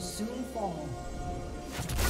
Will soon fall.